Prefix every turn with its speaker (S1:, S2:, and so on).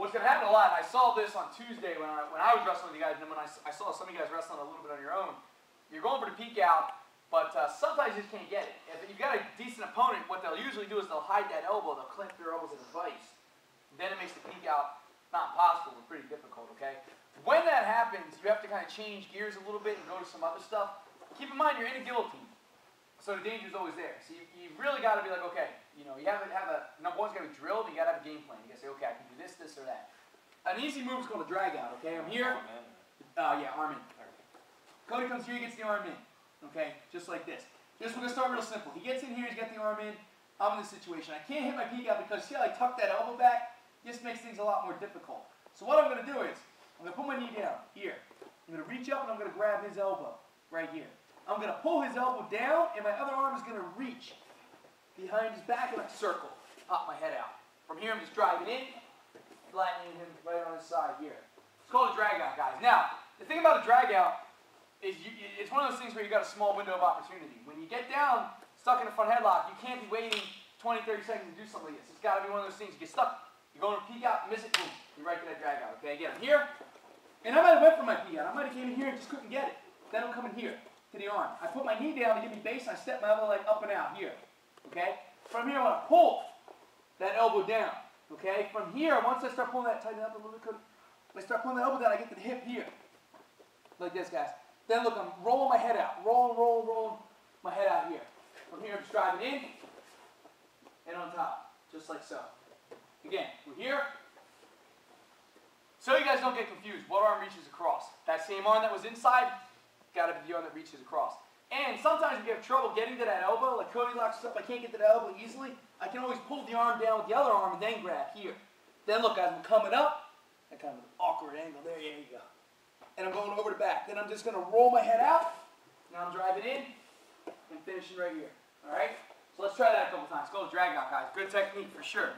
S1: what's going to happen a lot, and I saw this on Tuesday when I, when I was wrestling with you guys, and then when I, I saw some of you guys wrestling a little bit on your own, you're going for the peek out, but uh, sometimes you just can't get it. If you've got a decent opponent, what they'll usually do is they'll hide that elbow, they'll clamp their elbows in a vice. Then it makes the peek out not impossible, but pretty difficult, okay? When that happens, you have to kind of change gears a little bit and go to some other stuff. Keep in mind, you're in a guillotine. So the danger is always there. So you, you really got to be like, okay, you know, you have to have a, number one's got to be drilled, you got to have a game plan. You got to say, okay, I can do this, this, or that. An easy move is called a drag out, okay? I'm here. Uh, yeah, arm in. Cody comes here, he gets the arm in. Okay, just like this. This we're going to start real simple. He gets in here, he's got the arm in. I'm in this situation. I can't hit my peek out because see how I tuck that elbow back? This makes things a lot more difficult. So what I'm going to do is, I'm going to put my knee down, here. I'm going to reach up and I'm going to grab his elbow, right here. I'm going to pull his elbow down, and my other arm is going to reach behind his back and a circle, pop my head out. From here, I'm just driving in, flattening him right on his side here. It's called a drag out, guys. Now, the thing about a drag out is you, it's one of those things where you've got a small window of opportunity. When you get down, stuck in a front headlock, you can't be waiting 20, 30 seconds to do something like this. It's got to be one of those things. You get stuck, you're going to peek out, miss it, boom, you're right to that drag out. Okay, again, I'm here, and I might have went for my peek out. I might have came in here and just couldn't get it. Then I'm coming here to the arm. I put my knee down to give me base, and I step my other leg up and out here. Okay? From here, I want to pull that elbow down. Okay? From here, once I start pulling that, tighten up a little bit. I start pulling the elbow down, I get the hip here. Like this, guys. Then look, I'm rolling my head out. Rolling, rolling, rolling my head out here. From here, I'm just driving in and on top. Just like so. Again, we're here. So you guys don't get confused. What arm reaches across? That same arm that was inside, got to be the arm that reaches across. And sometimes if you have trouble getting to that elbow, like Cody locks up, I can't get to the elbow easily, I can always pull the arm down with the other arm and then grab here. Then look, guys, I'm coming up, that kind of an awkward angle, there, there you go. And I'm going over the back. Then I'm just going to roll my head out, now I'm driving in, and finishing right here. All right? So let's try that a couple times. Go drag out, guys. Good technique for sure.